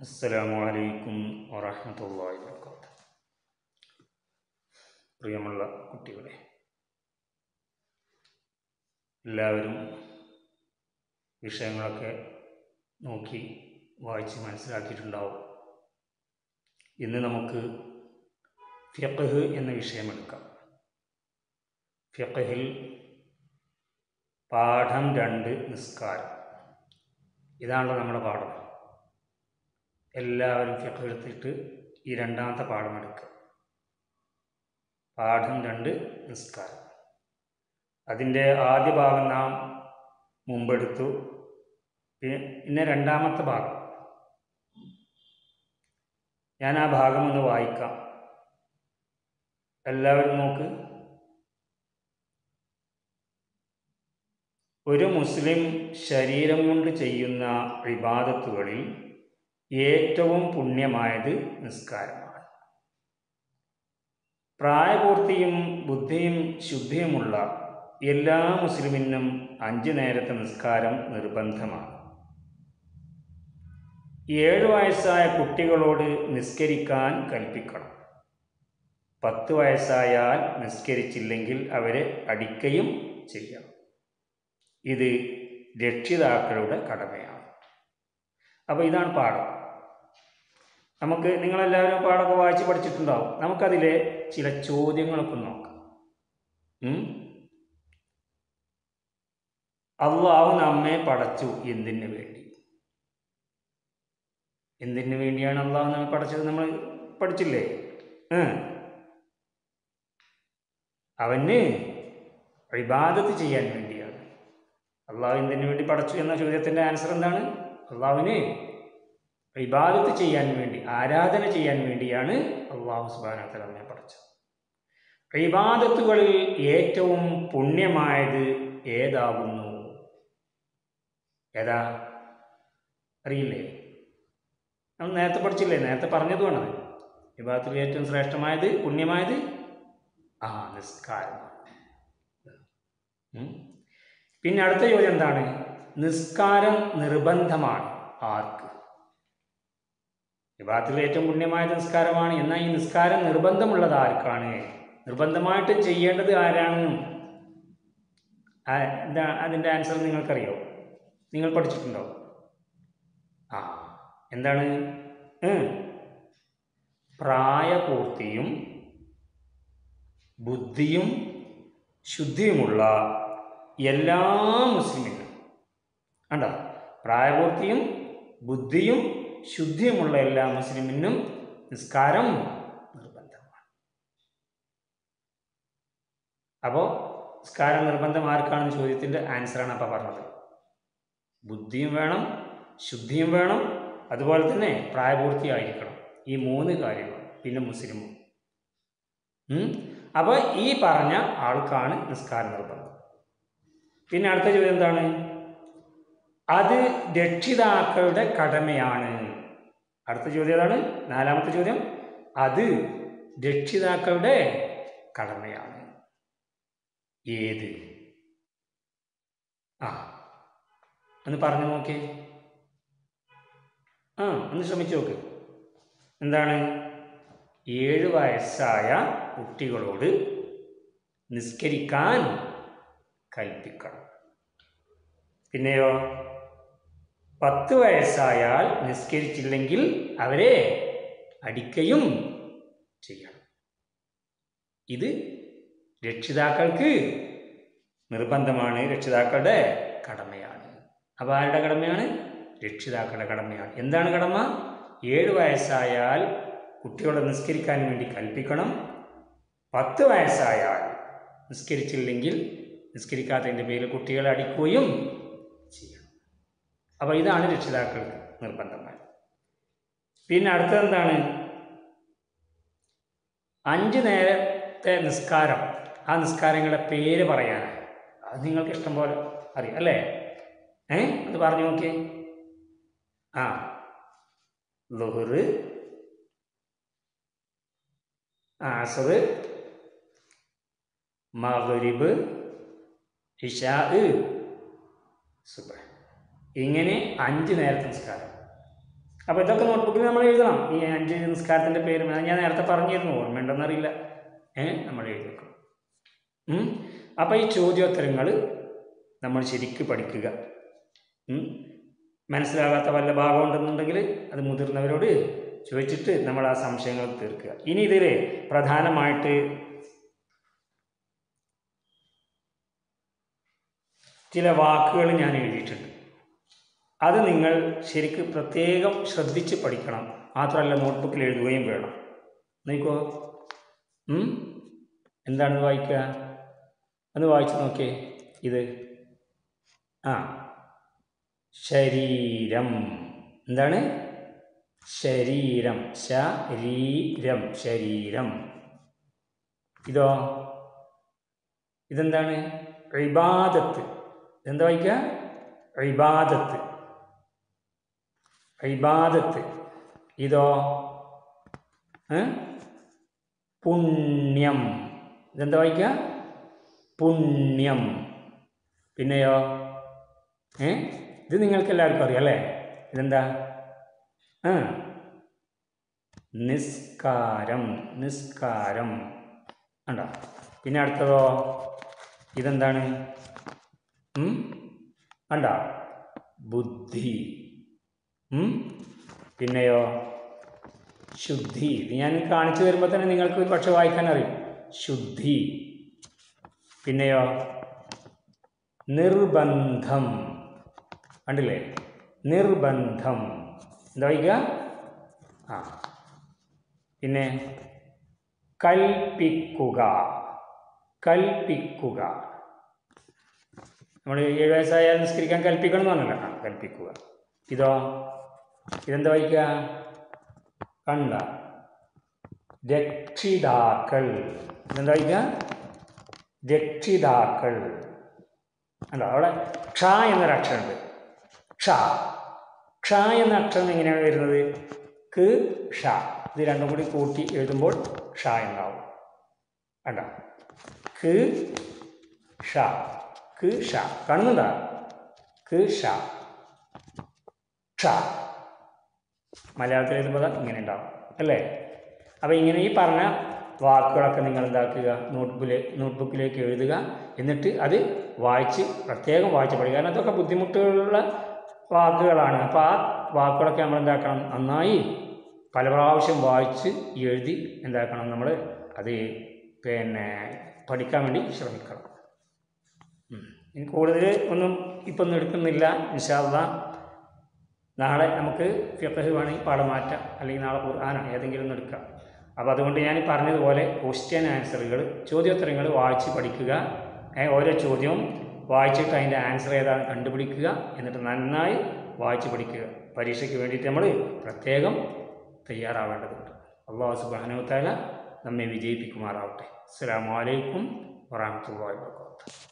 അസ്സലാമു അലൈക്കും വറഹ്മത്തുള്ളാഹി വബറകാതുഹു. പ്രിയമുള്ള കുട്ടികളെ എല്ലാവരും വിഷയങ്ങളൊക്കെ നോക്കി വായിച്ച് മനസ്സിലാക്കിയിട്ടുണ്ടാവും. ഇന്ന് നമുക്ക് ഫിഖ് എന്ന വിഷയമെടുക്കാം ഫിഖിൽ പാഠം രണ്ട് നിസ്കാരം. ഇതാണല്ലോ നമ്മുടെ പാഠം. എല്ലാവരും ഫിഖ് എടുത്തിട്ട് ഈ രണ്ടാമത്തെ പാഠം എടുക്കുക. പാഠം രണ്ട് നിസ്കാരം. അതിന്റെ ആദ്യ ഭാഗം നാം മുമ്പെടുത്തു പിന്നെ രണ്ടാമത്തെ ഭാഗം. ഞാൻ ആ ഭാഗം ഒന്ന് വായിക്കാം. എല്ലാവരും നോക്ക്. ഒരു മുസ്ലിം ശരീരം കൊണ്ട് ചെയ്യുന്ന ഇബാദത്തുകളിൽ ഏറ്റവും പുണ്യമായത് നിസ്കാരമാണ്. പ്രായപൂർത്തിയും ബുദ്ധിയും ശുദ്ധിയുമുള്ള എല്ലാ മുസ്ലിമിനും അഞ്ച് നേരത്തെ നിസ്കാരം നിർബന്ധമാണ്. ഏഴ് വയസ്സായ കുട്ടികളോട് നിസ്കരിക്കാൻ കൽപ്പിക്കണം. പത്ത് വയസ്സായാൽ നിസ്കരിച്ചില്ലെങ്കിൽ അവരെ അടിക്കുകയും ചെയ്യണം. ഇത് രക്ഷിതാക്കളുടെ കടമയാണ്. അപ്പോൾ ഇതാണ് പാഠം. നമുക്ക് നിങ്ങളെല്ലാവരും പാടൊക്കെ വായിച്ച് പഠിച്ചിട്ടുണ്ടാവും. നമുക്കതിലെ ചില ചോദ്യങ്ങളൊക്കെ നോക്കാം? അള്ളാഹു നമ്മെ പടച്ചു എന്തിനു വേണ്ടി? എന്തിനു വേണ്ടിയാണ് അള്ളാഹു നമ്മെ പടച്ചത്? നമ്മൾ പഠിച്ചില്ലേ. അവന് ഇബാദത്ത് ചെയ്യാൻ വേണ്ടിയാണ്. അള്ളാഹു എന്തിനു വേണ്ടി പടച്ചു എന്ന ചോദ്യത്തിന്റെ ആൻസർ എന്താണ്? അള്ളാഹുവിന് ഇബാദത്ത് ചെയ്യാൻ വേണ്ടി ആരാധന ചെയ്യാൻ വേണ്ടിയാണ് അള്ളാഹു സുബാനെ പഠിച്ചത്. ഇബാദത്തുകളിൽ ഏറ്റവും പുണ്യമായത് ഏതാകുന്നു? ഏതാ? അറിയില്ലേ? നമ്മൾ നേരത്തെ പഠിച്ചില്ലേ? നേരത്തെ പറഞ്ഞതുമാണ് ഇബാദത്തിൽ ഏറ്റവും ശ്രേഷ്ഠമായത് പുണ്യമായത്? ആ നിസ്കാരം. പിന്നെ അടുത്ത ചോദ്യം എന്താണ്? നിസ്കാരം നിർബന്ധമാണ്. ആർക്ക്? വിഭാഗത്തിൽ ഏറ്റവും പുണ്യമായ നിസ്കാരമാണ് എന്നാൽ ഈ നിസ്കാരം നിർബന്ധമുള്ളത് ആർക്കാണ്? നിർബന്ധമായിട്ട് ചെയ്യേണ്ടത് ആരാണെന്നും? എന്താ അതിന്റെ ആൻസർ നിങ്ങൾക്കറിയോ? നിങ്ങൾ പഠിച്ചിട്ടുണ്ടോ? ആ എന്താണ്. പ്രായപൂർത്തിയും ബുദ്ധിയും ശുദ്ധിയുമുള്ള എല്ലാ മുസ്ലിമിനും. കണ്ടോ? പ്രായപൂർത്തിയും ബുദ്ധിയും ശുദ്ധിയുമുള്ള എല്ലാ മുസ്ലിമിനും നിസ്കാരം നിർബന്ധമാണ്. അപ്പോൾ നിസ്കാരം നിർബന്ധം ആർക്കാണെന്ന് ചോദ്യത്തിന്റെ ആൻസറാണ് അപ്പോൾ പറഞ്ഞത്? ബുദ്ധിയും വേണം ശുദ്ധിയും വേണം അതുപോലെ തന്നെ പ്രായപൂർത്തിയായിരിക്കണം. ഈ മൂന്ന് കാര്യങ്ങൾ പിന്നെ മുസ്ലിമും. അപ്പോൾ ഈ പറഞ്ഞ ആൾക്കാണ് നിസ്കാര നിർബന്ധം. പിന്നെ അടുത്ത ചോദ്യം എന്താണ്? അത് രക്ഷിതാക്കളുടെ കടമയാണ്. അടുത്ത ചോദ്യം ഏതാണ്? നാലാമത്തെ ചോദ്യം. അത് രക്ഷിതാക്കളുടെ കടമയാണ്. ഏത്? ആ ഒന്ന് പറഞ്ഞു നോക്കേ. ആ ഒന്ന് ശ്രമിച്ചു നോക്ക്. എന്താണ്? ഏഴ് വയസ്സായ കുട്ടികളോട് നിസ്കരിക്കാൻ കൽപ്പിക്കണം. പിന്നെയോ? പത്ത് വയസ്സായാൽ നിസ്കരിച്ചില്ലെങ്കിൽ അവരെ അടിക്കയും ചെയ്യണം. ഇത് രക്ഷിതാക്കൾക്ക് നിർബന്ധമാണ്. രക്ഷിതാക്കളുടെ കടമയാണ്. അപ്പോൾ ആരുടെ കടമയാണ്? രക്ഷിതാക്കളുടെ കടമയാണ്. എന്താണ് കടമ? ഏഴ് വയസ്സായാൽ കുട്ടികളെ നിസ്കരിക്കാൻ വേണ്ടി കൽപ്പിക്കണം. പത്ത് വയസ്സായാൽ നിസ്കരിച്ചില്ലെങ്കിൽ നിസ്കരിക്കാത്തതിന്റെ പേരിൽ കുട്ടികളെ അടിക്കുകയും അപ്പോൾ ഇതാണ് രക്ഷിതാക്കൾക്ക് നിർബന്ധമായത് പിന്നെ അടുത്തതെന്താണ് അഞ്ച് നേരത്തെ നിസ്കാരം. ആ നിസ്കാരങ്ങളുടെ പേര് പറയാനാണ് അത് നിങ്ങൾക്ക് ഇഷ്ടം പോലെ അറിയാം അല്ലേ? ഏ? അത് പറഞ്ഞു നോക്കിയേ. ആ. ലുഹറ് ആസർ മഗ്രിബ് ഇഷാ സുബ ഇങ്ങനെ അഞ്ച് നേരത്തെ നിസ്കാരം. അപ്പോൾ ഇതൊക്കെ നോട്ട്ബുക്കിൽ നമ്മൾ എഴുതണം. ഈ അഞ്ച് നിസ്കാരത്തിന്റെ പേര് ഞാൻ നേരത്തെ പറഞ്ഞിരുന്നു. ഓർമ്മയുണ്ടെന്നറിയില്ല. ഏഹ് നമ്മൾ എഴുതി. അപ്പോൾ ഈ ചോദ്യോത്തരങ്ങൾ നമ്മൾ ശരിക്ക് പഠിക്കുക. മനസ്സിലാകാത്ത വല്ല ഭാഗം ഉണ്ടെന്നുണ്ടെങ്കിൽ അത് മുതിർന്നവരോട് ചോദിച്ചിട്ട് നമ്മൾ ആ സംശയങ്ങൾ തീർക്കുക. ഇനി ഇതിൽ പ്രധാനമായിട്ട് ചില വാക്കുകൾ ഞാൻ എഴുതിയിട്ടുണ്ട്. അത് നിങ്ങൾ ശരിക്ക് പ്രത്യേകം ശ്രദ്ധിച്ച് പഠിക്കണം. മാത്രമല്ല നോട്ട്ബുക്കിൽ എഴുതുകയും വേണം. നോക്കോ എന്താണ് വായിക്കുക? ഒന്ന് വായിച്ചു നോക്കിയേ. ഇത്. ആ. ശരീരം. എന്താണ്? ശരീരം. ശരീരം. ശരീരം. ഇതോ? ഇതെന്താണ്? ഇബാദത്ത്. എന്താ വായിക്കുക? ഇബാദത്ത്. ഇബാദത്ത് ഇതോ? പുണ്യം. ഇതെന്താ വായിക്കുക പുണ്യം. പിന്നെയോ? ഏ? ഇത് നിങ്ങൾക്ക് എല്ലാവർക്കും അറിയാം അല്ലേ? ഇതെന്താ? ആ. നിസ്കാരം. നിസ്കാരം. ഉണ്ടോ പിന്നെ അടുത്തതോ? ഇതെന്താണ്? ഉണ്ടോ ബുദ്ധി? പിന്നെയോ? ശുദ്ധി. ഇത് ഞാൻ കാണിച്ചു വരുമ്പോൾ തന്നെ നിങ്ങൾക്ക് ഒരു പക്ഷെ വായിക്കാൻ അറിയും. ശുദ്ധി. പിന്നെയോ? നിർബന്ധം. കണ്ടില്ലേ? നിർബന്ധം. എന്താ വായിക്കുക? ആ. പിന്നെ കൽപ്പിക്കുക. കൽപ്പിക്കുക. നമ്മൾ ഏഴ് വയസ്സായാൽ നിസ്കരിക്കാൻ കൽപ്പിക്കണം എന്ന് പറഞ്ഞല്ലോ. കൽപ്പിക്കുക. ഇതോ? ഇതെന്താ വായിക്കുക? കണ്ട. രക്ഷിതാക്കൾ. ഇതെന്താ വായിക്കുക? രക്ഷിതാക്കൾ. അല്ല അവിടെ ക്ഷ എന്നൊരു അക്ഷരമുണ്ട്. ക്ഷ. ക്ഷ എന്ന അക്ഷരം എങ്ങനെയാണ് വരുന്നത്? ക് ഷ. ഇത് രണ്ടും കൂടി കൂട്ടി എഴുതുമ്പോൾ ക്ഷ എന്നാവും. വേണ്ട ക് ഷ. ക് ഷ. കണ്ണുണ്ടാ ക് ഷ. ക്ഷ. മലയാളത്തിൽ എഴുതുമ്പോൾ ഇങ്ങനെ ഉണ്ടാവും അല്ലേ? അപ്പോൾ ഇങ്ങനെ ഈ പറഞ്ഞ വാക്കുകളൊക്കെ നിങ്ങൾ എന്താക്കുക? നോട്ട്ബുക്കിലെ നോട്ട്ബുക്കിലേക്ക് എഴുതുക. എന്നിട്ട് അത് വായിച്ച് പ്രത്യേകം വായിച്ച് പഠിക്കുക. കാരണം അതൊക്കെ ബുദ്ധിമുട്ടുള്ള വാക്കുകളാണ്. അപ്പോൾ ആ വാക്കുകളൊക്കെ നമ്മൾ എന്താക്കണം? നന്നായി പല പ്രാവശ്യം വായിച്ച് എഴുതി എന്താക്കണം? നമ്മൾ അത് പിന്നെ പഠിക്കാൻ വേണ്ടി ശ്രമിക്കണം. ഇനി കൂടുതൽ ഒന്നും ഇപ്പം ഒന്നും എടുക്കുന്നില്ല ഇൻഷാല്ല നാളെ നമുക്ക് ഫിഖഹ് വേണമെങ്കിൽ പാഠം മാറ്റാം അല്ലെങ്കിൽ നാളെ ഖുർആാനോ ഏതെങ്കിലും ഒന്ന് എടുക്കാം. അപ്പോൾ അതുകൊണ്ട് ഞാൻ പറഞ്ഞതുപോലെ ക്വസ്റ്റ്യൻ ആൻസറുകൾ ചോദ്യോത്തരങ്ങൾ വായിച്ച് പഠിക്കുക. ഓരോ ചോദ്യവും വായിച്ചിട്ട് അതിന്റെ ആൻസർ ഏതാണ് കണ്ടുപിടിക്കുക എന്നിട്ട് നന്നായി വായിച്ച് പഠിക്കുക. പരീക്ഷയ്ക്ക് വേണ്ടിയിട്ട് നമ്മൾ പ്രത്യേകം തയ്യാറാവേണ്ടതുണ്ട്. അള്ളാഹു സുബാനുത്താല നമ്മെ വിജയിപ്പിക്കുമാറാവട്ടെ. അസ്സാം വലൈക്കും വറഹ്മത്തുള്ളാഹി വാത്തു